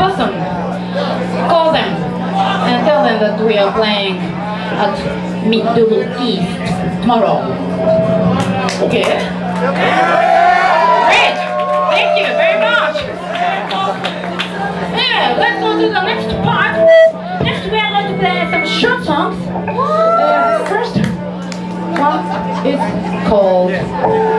In call them and tell them that we are playing at Middle East tomorrow. Okay? Great! Thank you very much! Yeah, let's go to the next part. Next we are going to play some short songs. Uh, first one is called